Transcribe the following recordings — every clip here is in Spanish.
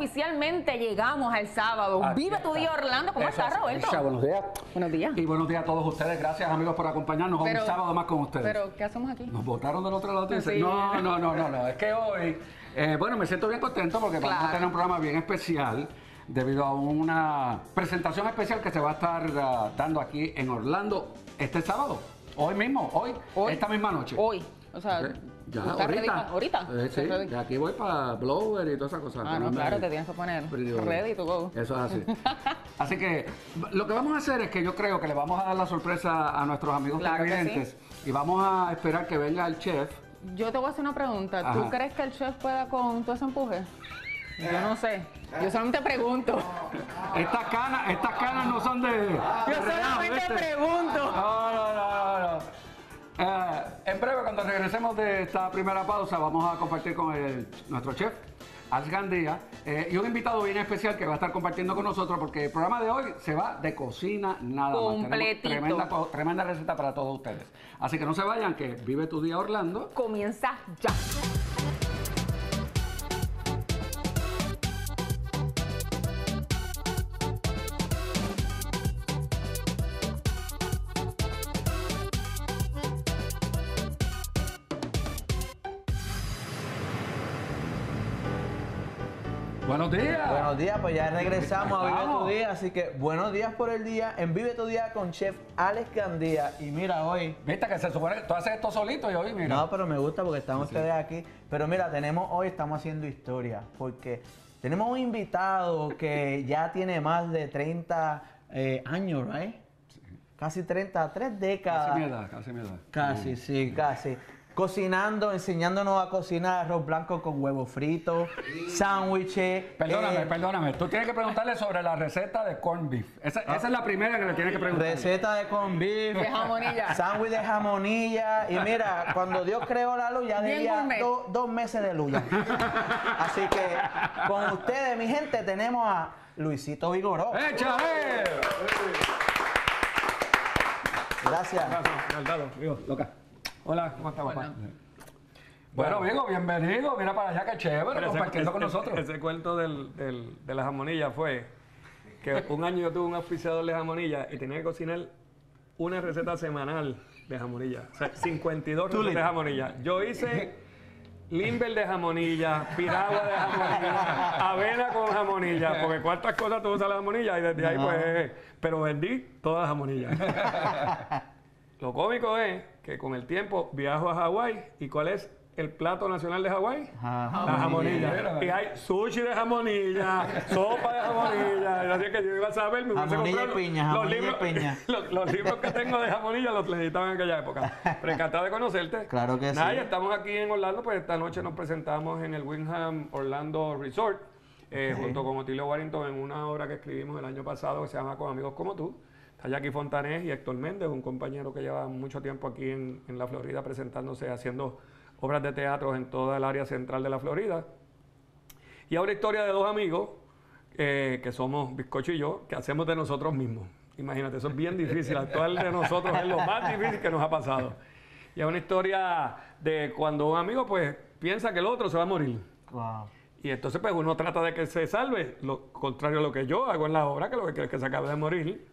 oficialmente llegamos al sábado. Aquí Vive tu está. día, Orlando. ¿Cómo Eso estás, es. Roberto? Buenos días. Buenos días. Y buenos días a todos ustedes. Gracias, amigos, por acompañarnos Pero- un sábado más con ustedes. Pero, ¿qué hacemos aquí? Nos votaron del otro lado. Sí. No, no, no, no, no. Es que hoy, eh, bueno, me siento bien contento porque vamos a Claro. tener un programa bien especial debido a una presentación especial que se va a estar ah, dando aquí en Orlando este sábado. Hoy mismo, hoy, Hoy. esta misma noche. Hoy. O sea. Ya, ¿tú estás ready ahorita. pa- ¿Ahorita? Eh, sí, de aquí voy para Blower y todas esas cosas. Ah, no, claro, te tienes que poner Pero- ready to go. Eso es así. Así que lo que vamos a hacer es que yo creo que le vamos a dar la sorpresa a nuestros amigos Claro televidentes y vamos a esperar que venga el chef. Yo te voy a hacer una pregunta. ¿Tú crees que el chef pueda con todo ese empuje? Yo no sé. Yo solamente pregunto. Estas canas, estas canas no son de. Yo solamente pregunto. No, no. Eh, en breve, cuando regresemos de esta primera pausa, vamos a compartir con el- nuestro chef, Alex Gandía, eh, y un invitado bien especial que va a estar compartiendo con nosotros porque el programa de hoy se va de cocina nada más. Tenemos tremenda, tremenda receta para todos ustedes. Así que no se vayan, que vive tu día Orlando. Comienza ya. Buenos días, pues ya regresamos a Vive tu Día, así que buenos días por el día en Vive tu Día con Chef Alex Gandía. Y mira hoy, Viste que se supone que tú haces esto solito y hoy, mira. no, pero me gusta porque están ustedes aquí. Pero mira, tenemos hoy, estamos haciendo historia, porque tenemos un invitado que ya tiene más de 30 eh, años, ¿right? Casi 30, tres décadas. Casi mi edad, casi mi edad. Casi, sí, casi. Cocinando, enseñándonos a cocinar arroz blanco con huevo frito, sándwiches. Perdóname, eh, perdóname. Tú tienes que preguntarle sobre la receta de corned beef. Esa, esa es la primera que le tienes que preguntar. Receta de corn beef. De jamonilla. Sándwich de jamonilla. Y mira, cuando Dios creó la luz, ya debía do- dos meses de luz. Así que con ustedes, mi gente, tenemos a Luisito Vigoró. ¡Échale! Gracias. loca. Hola, ¿cómo estás, papá? Bueno, amigo, bienvenido. Mira para allá, qué chévere, Pero ese- compartiendo con ese- nosotros. Ese cuento del, del- de la jamonilla fue que un año yo tuve un auspiciador de jamonilla y tenía que cocinar una receta semanal de jamonilla. O sea, 52 recetas de jamonilla. Yo hice limber de jamonilla, piragua de jamonilla, avena con jamonilla, porque cuántas cosas tú usas la jamonilla y desde ahí pues... Pero vendí todas las jamonillas. Lo cómico es que con el tiempo viajo a Hawái y ¿cuál es el plato nacional de Hawái? La jamonilla. Jamonilla. Y hay sushi de jamonilla, sopa de jamonilla. Y así que yo iba a saber, me hubiese Jamonilla y piña, los jamonilla y libros, piña. Los, los libros que tengo de jamonilla los necesitaba en aquella época. Pero encantado de conocerte. Claro que Nada, sí. estamos aquí en Orlando, pues esta noche nos presentamos en el Winham Orlando Resort, eh, junto con Otilio Warrington en una obra que escribimos el año pasado que se llama Con Amigos Como Tú. Está Jackie Fontanés y Héctor Méndez, un compañero que lleva mucho tiempo aquí en, en la Florida presentándose, haciendo obras de teatro en toda el área central de la Florida. Y ahora historia de dos amigos, eh, que somos Bizcocho y yo, que hacemos de nosotros mismos. Imagínate, eso es bien difícil. Actuar de nosotros es lo más difícil que nos ha pasado. Y es una historia de cuando un amigo pues piensa que el otro se va a morir. Y entonces pues uno trata de que se salve, lo contrario a lo que yo hago en la obra, que lo que quiero es que se acabe de morir,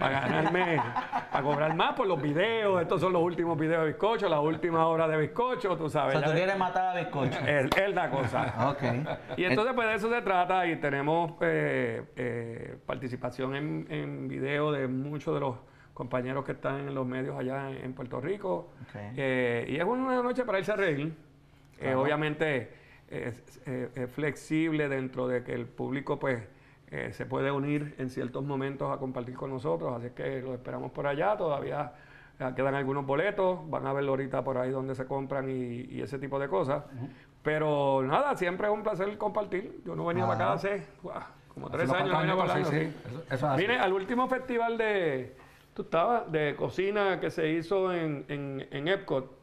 para ganarme, para cobrar más por los videos. Estos son los últimos videos de bizcocho, la última hora de bizcocho, tú O sabes. sea, ya tú quieres matar a Bizcocho. es, es la cosa. Ok. Y entonces, pues de eso se trata y tenemos eh, eh, participación en, en video de muchos de los compañeros que están en los medios allá en, Puerto Rico. Eh, y es una noche para irse a reír. Eh, obviamente eh, flexible dentro de que el público pues eh, se puede unir en ciertos momentos a compartir con nosotros, así que lo esperamos por allá, todavía eh, quedan algunos boletos, van a verlo ahorita por ahí donde se compran y, y ese tipo de cosas. Pero nada, siempre es un placer compartir. Yo no venía para acá hace guau, como tres años. no venía sí, acá, sí. Eso- eso es así. Vine al último festival de, tú estabas, de cocina que se hizo en, en, en Epcot,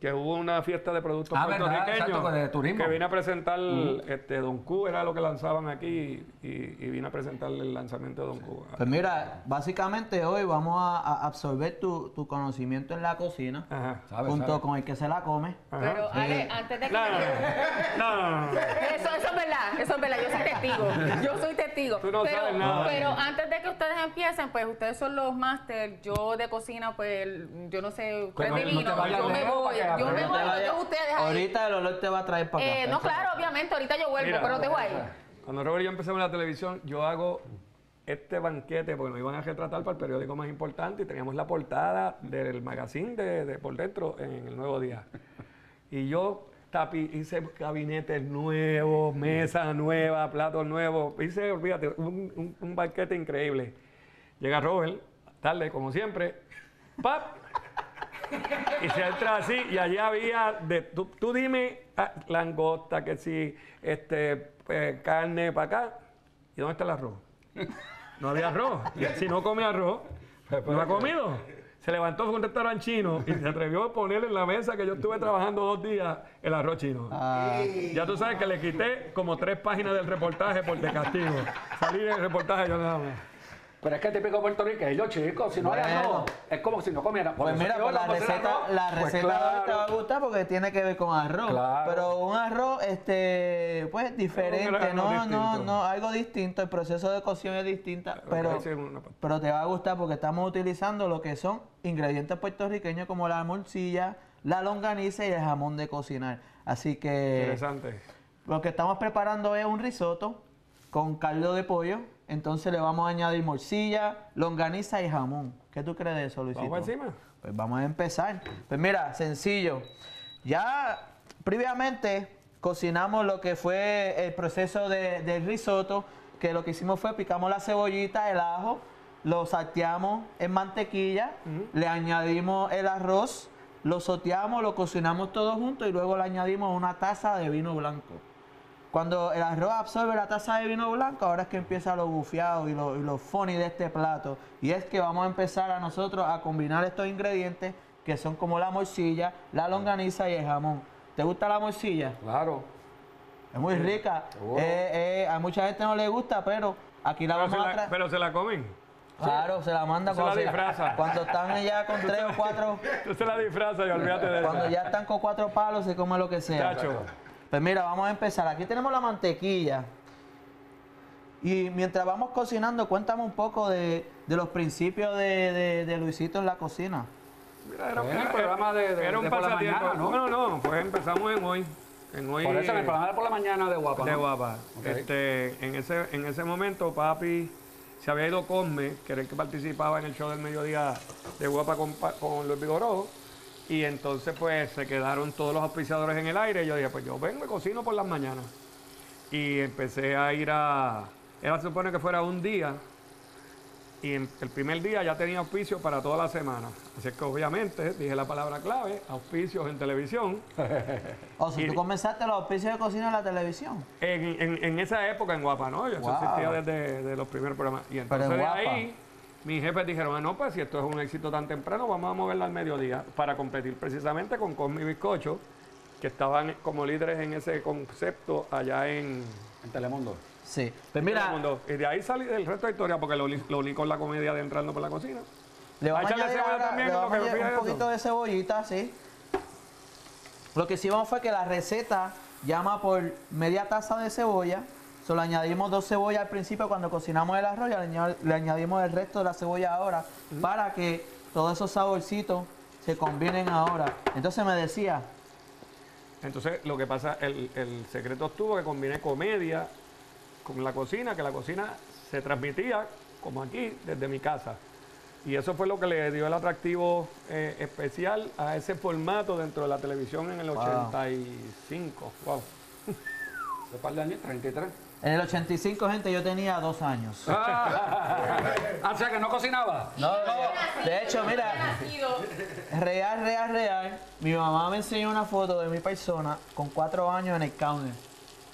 que hubo una fiesta de productos Ah, puertorriqueños. Exacto, de turismo. Que vine a presentar, este, Don Q era lo que lanzaban aquí y, y vine a presentar el lanzamiento de Don Q. Pues mira, básicamente hoy vamos a, a absorber tu, tu conocimiento en la cocina, Ajá. ¿Sabe, junto sabe? con el que se la come. Ajá. Pero, Ale, antes de que... No, no, no. Eso, eso es verdad, eso es verdad. Yo que testigo. Yo soy testigo. Tú no pero, sabes nada. pero antes de que ustedes empiecen, pues ustedes son los máster. Yo de cocina, pues yo no sé, ustedes no te divinos. vayas yo me voy. Yo me voy, te los ustedes ahí. Ahorita el olor te va a traer para acá. Eh, no, claro, obviamente, ahorita yo vuelvo, Mira, pero los dejo ahí. Cuando Robert y yo empezamos en la televisión, yo hago este banquete porque nos iban a retratar para el periódico más importante y teníamos la portada del magazine de, de por dentro en el Nuevo Día. Y yo tapi, hice gabinetes nuevos, mesa nueva, platos nuevos. Hice, olvídate, un, un- un banquete increíble. Llega Robert, tarde, como siempre, ¡pap! Y se entra así, y allá había, de, tú, tú dime, ah, langosta, que sí, este, eh, carne para acá. ¿Y dónde está el arroz? No había arroz. Y si no come arroz, no ha comido. Se levantó fue un restaurante chino y se atrevió a poner en la mesa que yo estuve trabajando dos días el arroz chino. Ah, Ya tú sabes que le quité como tres páginas del reportaje por de castigo. Salí del reportaje yo nada más. Pero es que típico puertorriqueño, chicos, si no hay arroz, es como si no comieran. Por Pues mira, pues la receta, arroz. la Pues receta de hoy te va claro. a gustar porque tiene que ver con arroz. Claro. Pero un arroz, este, pues diferente, no, no, no, algo distinto. El proceso de cocción es distinto, pero, es pero te va a gustar porque estamos utilizando lo que son ingredientes puertorriqueños como la morcilla, la longaniza y el jamón de cocinar. Así que Interesante. lo que estamos preparando es un risotto con caldo de pollo. Entonces le vamos a añadir morcilla, longaniza y jamón. ¿Qué tú crees de eso, Luisito? ¿Vamos encima? Pues vamos a empezar. Pues mira, sencillo. Ya previamente cocinamos lo que fue el proceso de- del risotto, que lo que hicimos fue picamos la cebollita, el ajo, lo salteamos en mantequilla, le añadimos el arroz, lo soteamos, lo cocinamos todo junto y luego le añadimos una taza de vino blanco. Cuando el arroz absorbe la taza de vino blanco, ahora es que empieza lo bufiado y lo, y lo funny de este plato. Y es que vamos a empezar a nosotros a combinar estos ingredientes que son como la morcilla, la longaniza y el jamón. ¿Te gusta la morcilla? Claro. Es muy rica. Oh. Eh, eh, a mucha gente no le gusta, pero aquí la Pero vamos se a la, traer. pero se la comen. Claro, se la manda Se la cuando, disfraza. cuando están ya con tres o cuatro, Tú se la disfrazas y olvídate de cuando eso. ya están con cuatro palos, se come lo que sea. Chacho. Pues mira, vamos a empezar. Aquí tenemos la mantequilla. Y mientras vamos cocinando, cuéntame un poco de, de los principios de, de- de Luisito en la cocina. Mira, era, el programa de- de- era un de por la mañana, ¿no? No, no, pues empezamos en hoy. En hoy Por eso en el programa de por la mañana de Guapa. de ¿no? Guapa. Este, en, ese, en ese momento, papi se había ido Cosme, que era el que participaba en el show del mediodía de Guapa con, con Luis Vigoró. Y entonces, pues, se quedaron todos los auspiciadores en el aire. Y yo dije, pues yo vengo y cocino por las mañanas. Y empecé a ir a. Era se supone que fuera un día. Y en- el primer día ya tenía auspicio para toda la semana. Así es que obviamente dije la palabra clave, auspicios en televisión. O sea, Y- tú comenzaste los auspicios de cocina en la televisión. En, en- en esa época en Guapa, ¿no? Yo eso Wow. existía desde de los primeros programas. Y entonces en de Guapa. ahí, mis jefes dijeron, ah, no, pues si esto es un éxito tan temprano, vamos a moverla al mediodía para competir precisamente con Cosmi Bizcocho, que estaban como líderes en ese concepto allá en En Telemundo. Sí. Pues mira, Telemundo. Y de ahí salí del resto de historia porque lo, lo uní con la comedia de entrando por la cocina. le vamos a Echarle añadir cebolla ahora- también, le lo que a un poquito de cebollita, sí. Lo que hicimos fue que la receta llama por media taza de cebolla. Solo añadimos dos cebollas al principio cuando cocinamos el arroz y le aña- le añadimos el resto de la cebolla ahora para que todos esos saborcitos se combinen ahora. Entonces me decía, Entonces, lo que pasa, el, el secreto estuvo que combiné comedia con la cocina, que la cocina se transmitía como aquí, desde mi casa. Y eso fue lo que le dio el atractivo eh, especial a ese formato dentro de la televisión en el 85. Wow. ¿De par de años? 33. En el 85, gente, yo tenía dos años. Ah, o sea que no cocinaba. No, no, de hecho, mira, real, real, real. Mi mamá me enseñó una foto de mi persona con cuatro años en el counter.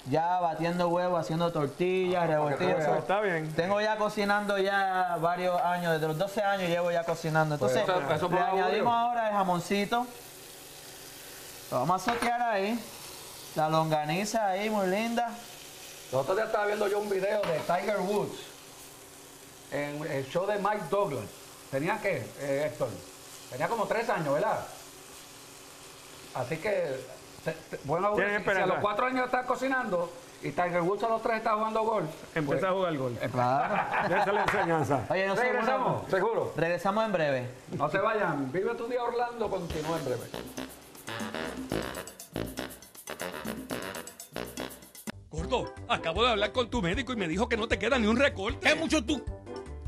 Ya batiendo huevos, haciendo tortillas, revoltillas. Pues, está bien. Tengo ya cocinando ya varios años, desde los 12 años llevo ya cocinando. Entonces, Pues eso- eso le añadimos ahora el jamoncito. Lo vamos a sotear ahí. La longaniza ahí, muy linda. Los otros días estaba viendo yo un video de Tiger Woods en el show de Mike Douglas. ¿Tenía qué, eh, Héctor? Tenía como tres años, ¿verdad? Así que te- te- bueno, si a los cuatro años estás cocinando y Tiger Woods a los tres está jugando golf, Empieza a jugar gol. Claro. Esa es la enseñanza. Oye, no sé regresamos, seguro. Regresamos en breve. No se vayan. Vive tu día Orlando, continúa en breve. Gordo, acabo de hablar con tu médico y me dijo que no te queda ni un recorte. ¿Qué mucho tú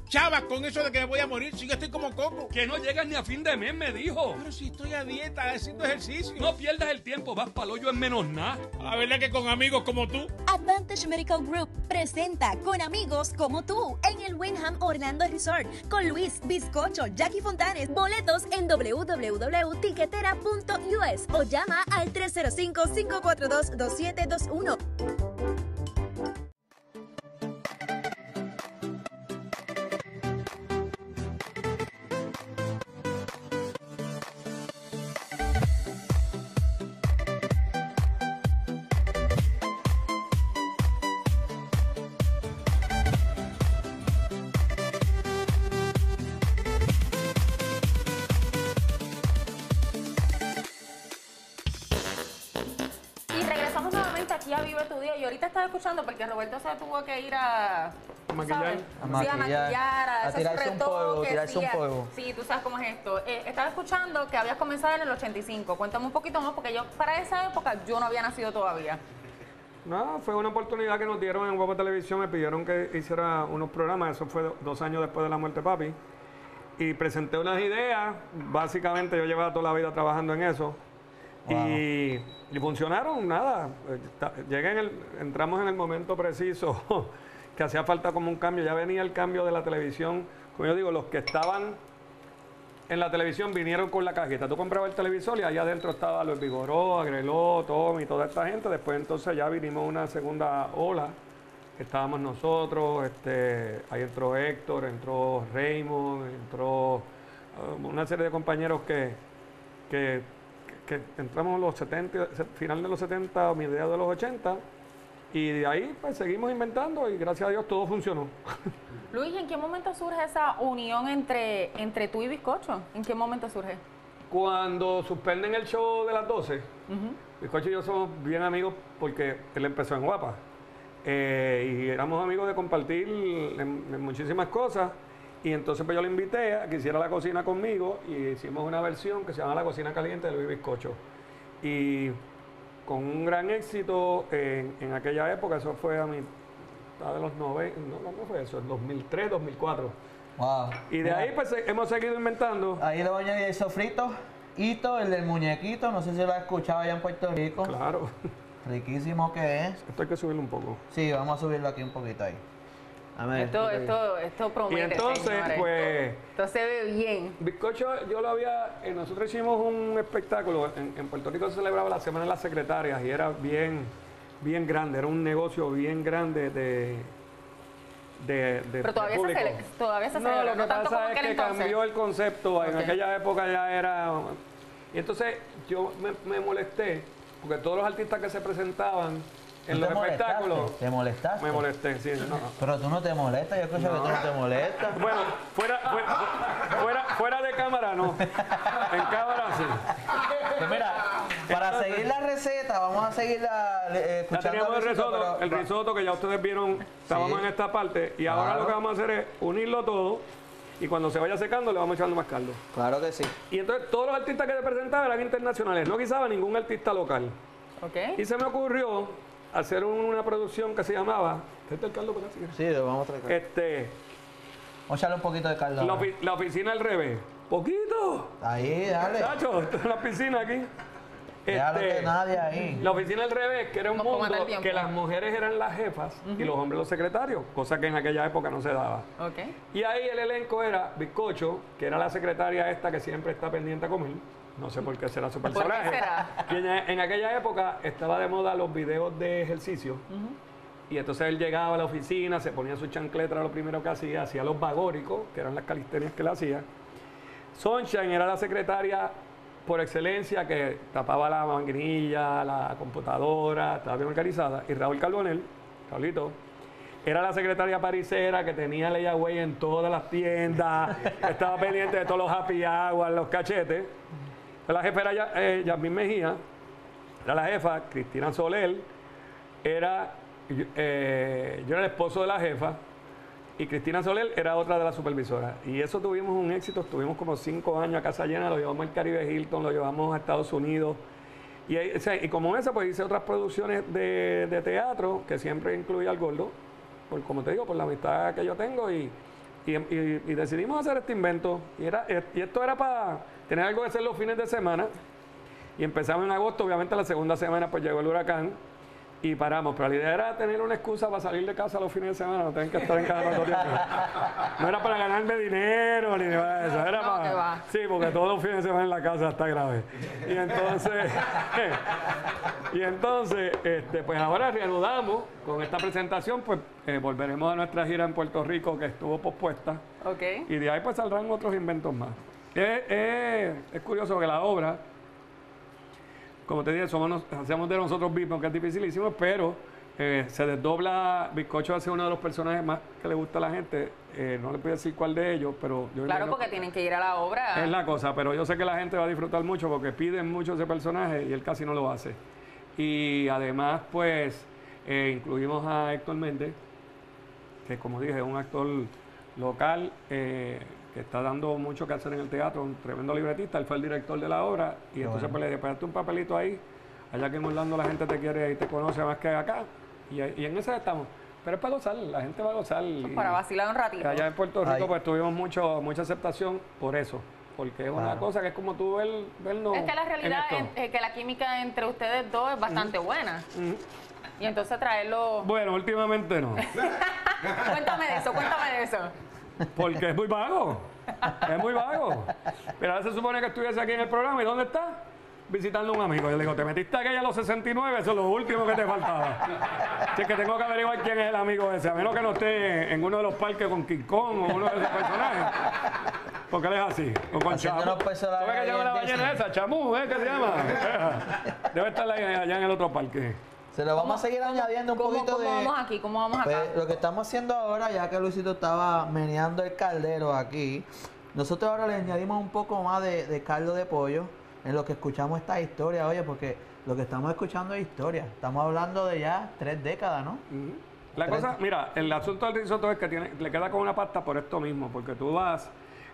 chavas con eso de que me voy a morir si yo estoy como coco? Que no llegas ni a fin de mes, me dijo. Pero si estoy a dieta, haciendo ejercicio. No pierdas el tiempo, vas para hoyo en menos nada. La verdad que con amigos como tú. Advantage Medical Group presenta con amigos como tú en el Winham Orlando Resort con Luis Bizcocho, Jackie Fontanes. Boletos en www.tiquetera.us o llama al 305-542-2721. Que ir a... A maquillar. A Sí, maquillar. a maquillar, a, A hacer tirarse su un polvo, retoque, tirarse sí, un polvo. Sí, tú sabes cómo es esto. Eh, estaba escuchando que habías comenzado en el 85. Cuéntame un poquito más porque yo para esa época yo no había nacido todavía. No, fue una oportunidad que nos dieron en Guapa Televisión. Me pidieron que hiciera unos programas. Eso fue do- dos años después de la muerte de papi. Y presenté unas ideas. Básicamente yo llevaba toda la vida trabajando en eso. Y, funcionaron, nada. Eh, Llegué en el, entramos en el momento preciso que hacía falta como un cambio. Ya venía el cambio de la televisión. Como yo digo, los que estaban en la televisión vinieron con la cajita. Tú comprabas el televisor y allá adentro estaba Luis Vigoró, Agreló, Tommy, toda esta gente. Después entonces ya vinimos una segunda ola. Estábamos nosotros, este, ahí entró Héctor, entró Raymond, entró eh, una serie de compañeros que, que, que entramos en los 70, se- final de los 70 o mediados de los 80. Y de ahí pues seguimos inventando y gracias a Dios todo funcionó. Luis, ¿en qué momento surge esa unión entre, entre tú y Bizcocho? ¿En qué momento surge? Cuando suspenden el show de las 12, Bizcocho y yo somos bien amigos porque él empezó en Guapa. Eh, y éramos amigos de compartir en, en muchísimas cosas. Y entonces pues yo le invité a que hiciera la cocina conmigo y hicimos una versión que se llama La Cocina Caliente de Luis Bizcocho. Y con un gran éxito en, en aquella época, eso fue a mitad de los 90, no, no, no fue eso, en 2003, 2004. Wow. Y de ahí pues hemos seguido inventando. Ahí le voy a añadir el sofrito. Hito, el del muñequito, no sé si lo has escuchado allá en Puerto Rico. Claro, Riquísimo que es. esto hay que subirlo un poco. Sí, vamos a subirlo aquí un poquito ahí. Esto, esto, esto promete, Y entonces, señores. pues, Esto se ve bien. Bizcocho, yo lo había, eh, nosotros hicimos un espectáculo, en, en Puerto Rico se celebraba la Semana de las Secretarias y era bien, bien grande, era un negocio bien grande de... de, de Pero todavía de se, cele- todavía se No, celebra, lo que no tanto como pasa es que entonces. cambió el concepto, en aquella época ya era... Y entonces yo me, me molesté, porque todos los artistas que se presentaban en ¿Tú los te espectáculos, ¿Te molestaste? me molesté, sí, no. Pero tú no te molestas, yo escucho que tú no te molestas. Bueno, fuera, fuera, fuera, fuera de cámara no. En cámara sí. Pues mira, para seguir la receta, vamos a eh, Ya escuchando. teníamos el risotto, pero- el risotto que ya ustedes vieron, estábamos Sí. en esta parte. Y ahora Claro. lo que vamos a hacer es unirlo todo. Y cuando se vaya secando, le vamos echando más caldo. Claro que sí. Y entonces todos los artistas que se presentaban eran internacionales, no quizás ningún artista local. ¿Ok? Y se me ocurrió hacer un- una producción que se llamaba. ¿Este es el caldo por así? Sí, lo vamos a traer. Este, Vamos a echarle un poquito de caldo. la, ahora. ofi- la oficina al revés. ¡Poquito! Ahí, dale. Chacho, esto es la piscina aquí. Este, que nadie ahí. La oficina al revés, que era un Vamos mundo que las mujeres eran las jefas y los hombres los secretarios, cosa que en aquella época no se daba. Ok. Y ahí el elenco era Bizcocho, que era la secretaria esta que siempre está pendiente a comer. No sé por qué será su ¿Por qué personaje. será? Y en, en aquella época estaba de moda los videos de ejercicio. Y entonces él llegaba a la oficina, se ponía su chancleta, era lo primero que hacía, hacía los vagóricos, que eran las calistenias que él hacía. Sunshine era la secretaria por excelencia que tapaba la maquinilla, la computadora, estaba bien organizada. Y Raúl Carbonell, Raulito, era la secretaria parisera que tenía layaway en todas las tiendas, estaba pendiente de todos los happy hours, los cachetes. La jefa era eh, Yasmín Mejía, era la jefa, Cristina Soler, era, eh, yo era el esposo de la jefa, y Cristina Soler era otra de las supervisoras. Y eso tuvimos un éxito, estuvimos como cinco años a casa llena, lo llevamos al Caribe Hilton, lo llevamos a Estados Unidos. Y, como esa, pues hice otras producciones de, de teatro que siempre incluía al gordo, por, como te digo, por la amistad que yo tengo. Y, y- y decidimos hacer este invento. Y, era, y esto era para tener algo que hacer los fines de semana. Y empezamos en agosto, obviamente la segunda semana pues llegó el huracán y paramos. Pero la idea era tener una excusa para salir de casa los fines de semana, no tener que estar en casa todo el. No era para ganarme dinero ni nada de eso, era No, para... va. Sí, porque todos los fines de semana en la casa está grave. Y entonces, y entonces, este, pues ahora reanudamos con esta presentación, pues eh, volveremos a nuestra gira en Puerto Rico que estuvo pospuesta. Ok. Y de ahí pues saldrán otros inventos más. Es, es- es curioso que la obra, como te dije, somos, hacemos de nosotros mismos, que es dificilísimo, pero eh, se desdobla, Bizcocho hace uno de los personajes más que le gusta a la gente, eh, no le puedo decir cuál de ellos, pero yo Claro, porque tienen que ir a la obra. es la cosa, pero yo sé que la gente va a disfrutar mucho porque piden mucho ese personaje y él casi no lo hace. Y además, pues, eh, incluimos a Héctor Méndez, que como dije, es un actor local eh, que está dando mucho que hacer en el teatro, un tremendo libretista, él fue el director de la obra y entonces pues le dije, "Pues, un papelito ahí, allá que en Orlando la gente te quiere y te conoce más que acá, y, y en esa estamos. Pero es para gozar, la gente va a gozar. y- Para vacilar un ratito. Allá en Puerto Rico pues tuvimos mucho, mucha aceptación por eso, porque es una cosa que es como tú ver, vernos Es que la realidad es que la química entre ustedes dos es bastante buena. Y entonces traerlo... Bueno, últimamente no, cuéntame de eso, cuéntame de eso. Porque es muy vago, es muy vago. Pero ahora se supone que estuviese aquí en el programa, ¿y dónde está? Visitando a un amigo. Yo le digo, te metiste aquella a los 69, eso es lo último que te faltaba. Así que tengo que averiguar quién es el amigo ese, a menos que no esté en uno de los parques con King Kong o uno de esos personajes. Porque él es así, o con Chamu. ¿Sabes ahí llama la en ballena esa? Chamú, ¿eh? ¿Qué se llama? Debe estar allá en el otro parque. Se lo vamos a seguir añadiendo un ¿Cómo, poquito cómo de... vamos aquí? ¿Cómo vamos acá? Pues, lo que estamos haciendo ahora, ya que Luisito estaba meneando el caldero aquí, nosotros ahora le añadimos un poco más de, de caldo de pollo en lo que escuchamos esta historia, oye, porque lo que estamos escuchando es historia. Estamos hablando de ya tres décadas, ¿no? La Tres. cosa, mira, el asunto del risotto es que tiene, le queda con una pasta por esto mismo, porque tú vas,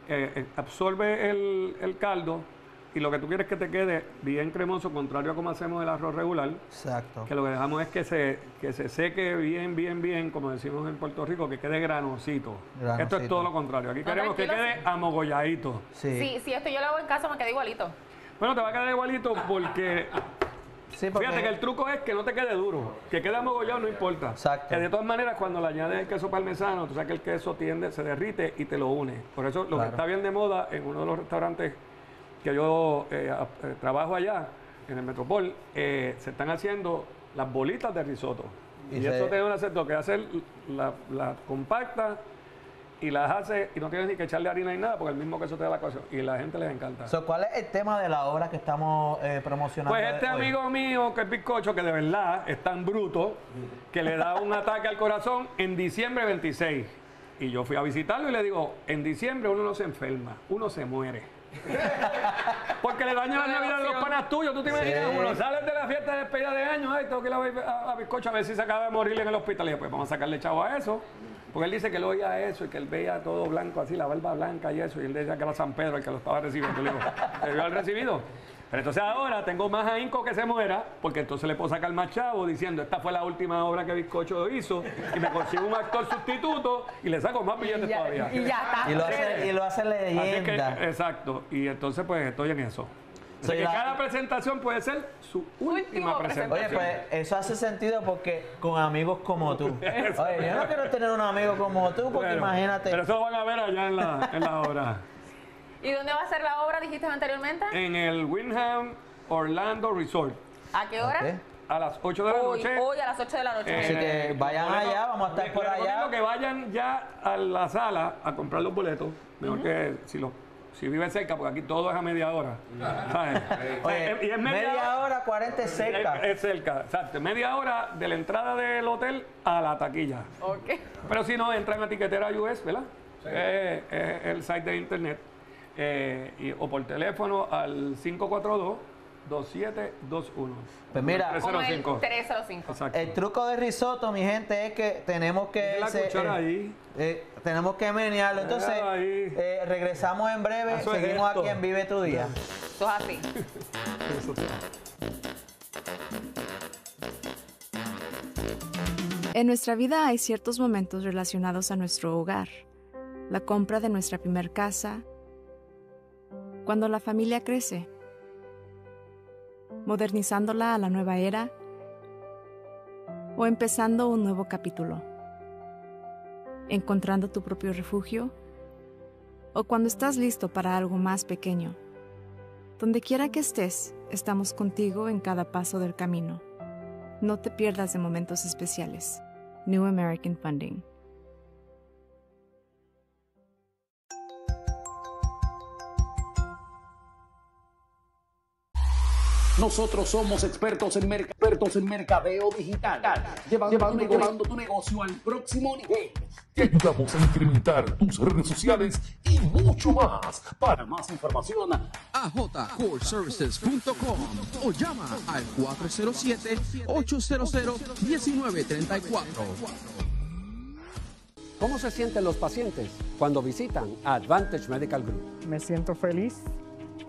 eh, eh, absorbe el, el caldo y lo que tú quieres que te quede bien cremoso, contrario a como hacemos el arroz regular, Exacto. que lo que dejamos es que se, que se seque bien, bien, bien, como decimos en Puerto Rico, que quede granosito. Esto es Granosito. todo lo contrario. Aquí No, queremos que quede sí. amogolladito. Sí. Sí, si esto yo lo hago en casa me queda igualito. Bueno, te va a quedar igualito porque Sí, porque- Fíjate que el truco es que no te quede duro, que quede amogollado no importa. Exacto. Que de todas maneras cuando le añades el queso parmesano, tú sabes que el queso tiende, se derrite y te lo une. Por eso lo Claro. que está bien de moda en uno de los restaurantes que yo eh, a- eh, trabajo allá, en el Metropol, eh, se están haciendo las bolitas de risotto. Y Y, eso tiene una lo que hace la, la compacta y las hace y no tienes ni que echarle harina ni nada porque el mismo queso te da la cosa y la gente les encanta. So, ¿Cuál es el tema de la obra que estamos eh, promocionando? Pues este hoy? amigo mío, que es bizcocho, que de verdad es tan bruto, que le da un ataque al corazón en diciembre 26. Y yo fui a visitarlo y le digo, en diciembre uno no se enferma, uno se muere. Porque le daña la Navidad a los panas tuyos. Tú te imaginas, Sí. uno sales de la fiesta de despedida de años, ay, tengo que ir a, ver a- a bizcocho a ver si se acaba de morir en el hospital. Y yo, pues vamos a sacarle chavo a eso. Porque él dice que él oía eso y que él veía todo blanco así, la barba blanca y eso. Y él decía que era San Pedro el que lo estaba recibiendo. Le digo, ¿te vio al recibido? Pero entonces ahora tengo más ahínco que se muera, porque entonces le puedo sacar más chavo diciendo, esta fue la última obra que Bizcocho hizo, y me consigo un actor sustituto y le saco más billetes Y ya, todavía. y ya está. Y lo hace, y lo hace Así leyenda. que, exacto. Y entonces, pues estoy en eso. Así Soy que la- cada presentación puede ser su última Última presentación. Oye, pues eso hace sentido porque con amigos como tú. Oye, yo no quiero tener un amigo como tú porque Bueno, imagínate. Pero eso lo van a ver allá en la, en la obra. ¿Y dónde va a ser la obra, dijiste anteriormente? En el Windham Orlando Resort. ¿A qué hora? A las 8 de la Hoy, noche. hoy a las 8 de la noche. Así que Eh, vayan allá, vamos a estar por les allá. que vayan ya a la sala a comprar los boletos. Mejor que si los si vive cerca, porque aquí todo es a media hora. ¿sabes? Oye, Eh, y es media, hora, 40 es cerca. Es, es cerca, exacto. Media hora de la entrada del hotel a la taquilla. Ok. Pero si no, entran a Tiquetera US, ¿verdad? Eh, eh, el site de internet. Eh, y- o por teléfono al 2721. Pues mira. Como el 305. 305. Exacto. El truco de risotto, mi gente, es que tenemos que... Deje la se- cuchara eh, ahí. eh, tenemos que menearlo. Entonces, eh, regresamos en breve. Eso Seguimos aquí en Vive Tu Día. Eso es así. En nuestra vida hay ciertos momentos relacionados a nuestro hogar, la compra de nuestra primer casa, cuando la familia crece, modernizándola a la nueva era o empezando un nuevo capítulo, encontrando tu propio refugio o cuando estás listo para algo más pequeño. Donde quiera que estés, estamos contigo en cada paso del camino. No te pierdas de momentos especiales. New American Funding. Nosotros somos expertos en, merc- expertos en mercadeo digital, llevando, tu nego- llevando tu negocio al próximo nivel. Te ayudamos a incrementar tus redes sociales y mucho más. Para más información, a jcoreservices.com o llama al 407-800-1934. ¿Cómo se sienten los pacientes cuando visitan a Advantage Medical Group? Me siento feliz,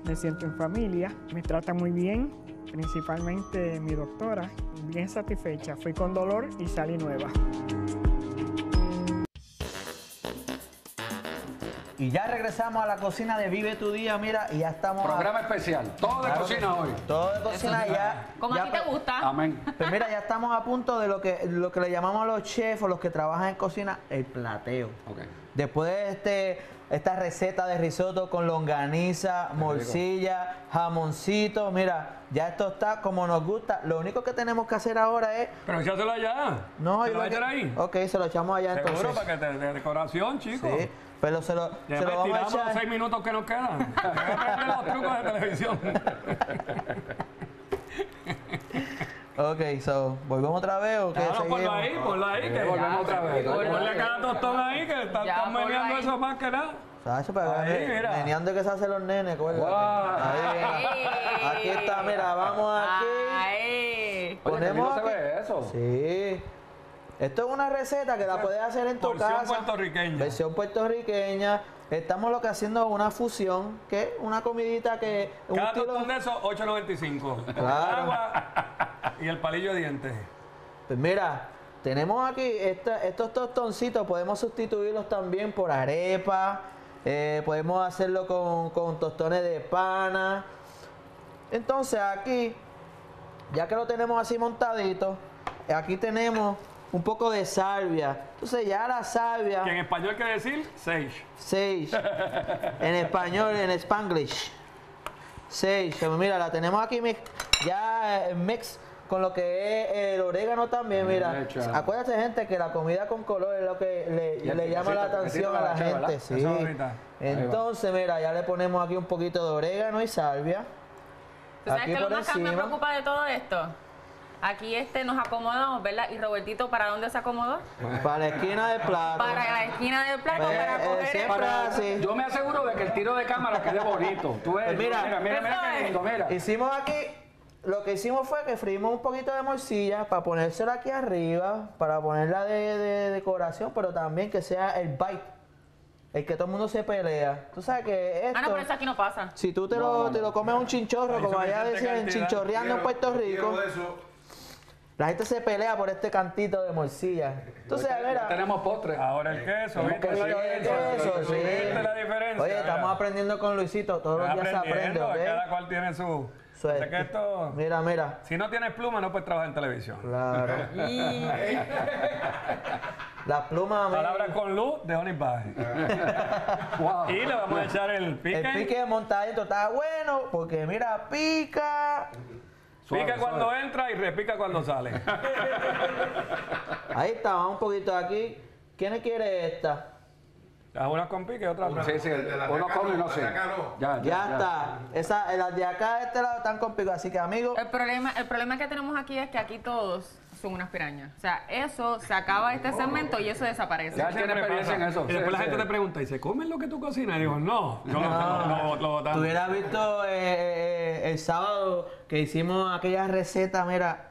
me siento en familia, me trata muy bien, principalmente mi doctora, bien satisfecha. Fui con dolor y salí nueva. Y ya regresamos a la cocina de Vive Tu Día, mira, y ya estamos... a- Programa especial, todo de Claro cocina hoy. Todo de cocina ya. Como ya a ti te pues- gusta. Amén. Pues mira, ya estamos a punto de lo que, lo que le llamamos a los chefs o los que trabajan en cocina, el plateo. Ok. Después de este, esta receta de risotto con longaniza, morcilla, jamoncito, mira, ya esto está como nos gusta. Lo único que tenemos que hacer ahora es... Pero échaselo allá. No, ¿Se yo lo echar que- ahí? Ok, se lo echamos allá Seguro, entonces. para que te de decoración, chicos. Sí, pero se lo, Ya se lo vamos a tiramos los echar... seis minutos que nos quedan. Los trucos de televisión. Ok, so, ¿volvemos otra vez o qué? Claro, ponlo ahí, ponlo ahí. Que volvemos otra vez. Ponle cada tostón ahí, que están meneando ahí. eso más que nada. ¿Sabes? Para Ahí, ver, mira. meneando que se hacen los nenes, acuérdate. Ahí. Aquí está, mira, vamos aquí. Oye, que Ponemos no se aquí- ve eso. Sí. Esto es una receta que la puedes hacer en tu Porción casa. puertorriqueña. Versión puertorriqueña. Estamos lo que haciendo una fusión, que es una comidita que un Cada estilo- tostón de esos, 8.95. Claro. Agua y el palillo de dientes. Pues mira, tenemos aquí esta- estos tostoncitos, podemos sustituirlos también por arepa, eh, podemos hacerlo con, con tostones de pana. Entonces aquí, ya que lo tenemos así montadito, aquí tenemos un poco de salvia. Entonces ya la salvia, Que en español quiere decir sage. sage, en español, en spanglish. Sage, pero mira, la tenemos aquí ya eh, mix con lo que es el orégano también, mira. Acuérdate, gente, que la comida con color es lo que le, llama la atención a la de la chava, gente. Sí. Entonces, mira, ya le ponemos aquí un poquito de orégano y salvia. ¿Tú sabes es lo más que me preocupa de todo esto? Aquí este nos acomodamos, ¿verdad? Y Robertito, ¿para dónde se acomodó? Para la esquina del plato. Para la esquina del plato, Eh, para eh, coger siempre el- así. Yo me aseguro de que el tiro de cámara quede bonito. Tú ves, Pues mira, mira, mira, mira lindo, mira. Hicimos aquí, lo que hicimos fue que freímos un poquito de morcilla para ponérsela aquí arriba, para ponerla de, de decoración, pero también que sea el bite, el que todo el mundo se pelea. Tú sabes que esto, Ah, no, pero eso aquí no pasa. si tú te, lo, te lo comes un chinchorro, como allá decían, cantidad. chinchorreando en Puerto Rico, la gente se pelea por este cantito de morcilla. Entonces, Ya mira, tenemos postre. Ahora el queso, ¿viste diferencia? queso, sí. ¿Viste la diferencia? Oye, estamos aprendiendo con Luisito, todos los días se aprende. Cada cual tiene su... Que esto... Mira, mira. Si no tienes pluma, no puedes trabajar en televisión. Claro. Las plumas, Palabras con luz de Honey Pie. Wow. Y le vamos a echar el pique. El pique montadito está bueno porque mira, pica. Suave, pica cuando suave. entra y repica cuando sale. Ahí está, vamos un poquito aquí. ¿Quién quiere esta? Las unas con pique y otras no. Sí, sí, uno come y no sé. Ya, Ya, está. Esa, las de acá de este lado están con pico. Así que amigos, El problema, el problema que tenemos aquí es que aquí todos son unas pirañas. O sea, eso se acaba este segmento y eso desaparece. Ya tiene experiencia en eso. Y después Sí, la sí. gente te pregunta, ¿y se comen lo que tú cocinas? Y digo, no, yo lo, lo, lo, lo botamos. Tú hubieras visto eh, eh, el sábado que hicimos aquella receta, mira,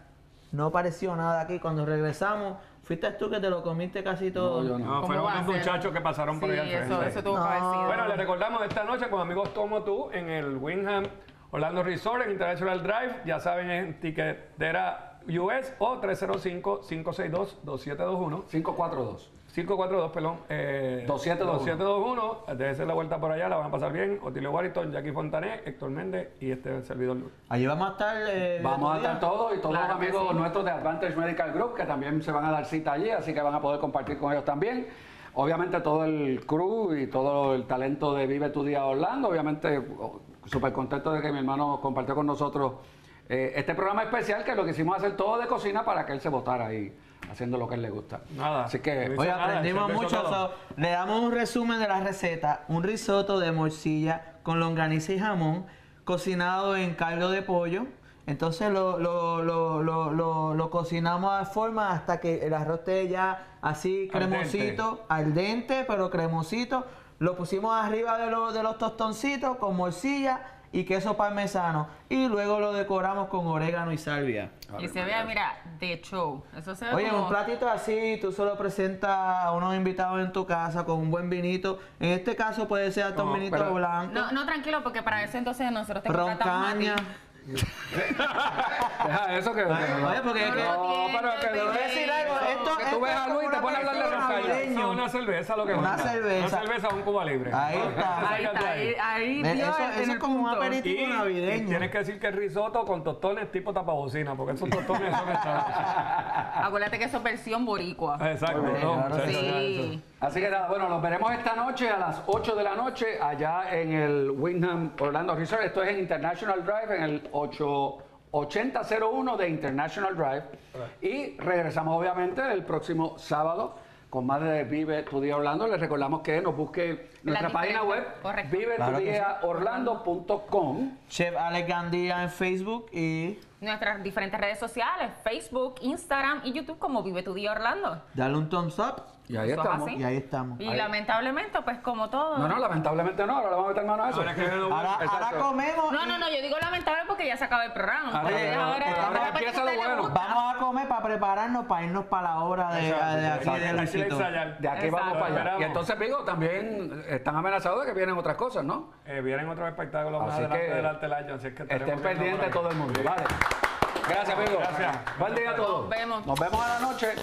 no pareció nada aquí. Cuando regresamos, fuiste tú que te lo comiste casi todo. No, yo no. No, ¿Cómo fueron unos muchachos que pasaron por Sí, ahí al eso, frente. eso tuvo que haber sido. Bueno, les recordamos esta noche con amigos Como Tú en el Wingham Orlando Resort en International Drive. Ya saben, en tiquetera US o 305-562-2721. 542. 542, perdón. Eh, 2721. 2721. Debe la vuelta por allá, la van a pasar bien. Otilio Warrington, Jackie Fontané, Héctor Méndez y este servidor Luis. Allí vamos a estar. eh, Vamos a estar todos y todos Claro los amigos sí. nuestros de Advantage Medical Group que también se van a dar cita allí, así que van a poder compartir con ellos también. Obviamente todo el crew y todo el talento de Vive tu Día Orlando, obviamente oh, súper contento de que mi hermano compartió con nosotros eh, este programa especial que lo quisimos hacer todo de cocina para que él se votara ahí haciendo lo que a él le gusta. Nada. Así que nada, aprendimos mucho. so, le damos un resumen de la receta. Un risotto de morcilla con longaniza y jamón, cocinado en caldo de pollo. Entonces lo, lo, lo, lo, cocinamos a forma hasta que el arroz esté ya así Al cremosito, al dente, pero cremosito. Lo pusimos arriba de, de los tostoncitos con morcilla y queso parmesano. Y luego lo decoramos con orégano y salvia. Y se vea, mira, de show. Eso se ve Oye, como... un platito así, tú solo presentas a unos invitados en tu casa con un buen vinito. En este caso puede ser hasta un vinito pero- blanco. No, no, tranquilo, porque para eso entonces nosotros te ron contratamos a ti. Deja eso que... Oye, porque es No que... No, pero que te voy a decir algo, esto- que tú ves a Luis y te pones a hablar de navideña. No, una cerveza lo que Una cerveza. Una cerveza o un Cuba libre. Ahí está. Ahí está, ahí, ahí Eso, eso es como un aperitivo Y, y navideño. tienes que decir que es risotto con tostones tipo tapabocina, porque esos tostones son extraños. Acuérdate que eso es versión boricua. Exacto. Sí. Así que nada, bueno, nos veremos esta noche a las 8 de la noche allá en el Wyndham Orlando Resort. Esto es en International Drive, en el 8 8001 de International Drive. Y regresamos obviamente el próximo sábado con más de Vive tu Día Orlando. Les recordamos que nos busque nuestra página web, correcto. Claro sí. vivetudiaorlando.com. Chef Alex Gandía en Facebook y Nuestras diferentes redes sociales, Facebook, Instagram y YouTube como Vive tu Día Orlando. dale un thumbs up Y ahí estamos. así. y ahí estamos. Y lamentablemente, pues como todo. No, no, lamentablemente no, ahora le vamos a meter mano a eso. Ahora que comemos. No, no, no, yo digo lamentable porque ya se acaba el programa. Ahora, no, ahora, ahora ahora empieza lo bueno. Vamos a comer para prepararnos para irnos para la hora de, Exacto, de aquí exacto. de aquí vamos Exacto. para allá. Y entonces, Vigo, también están amenazados de que vienen otras cosas, ¿no? Eh, vienen otros espectáculos más Así adelante que del arte del año, así que Estén pendientes todo el mundo. Vale. Gracias, amigo. Gracias. Buen día a todos. Nos vemos. Nos vemos a la noche.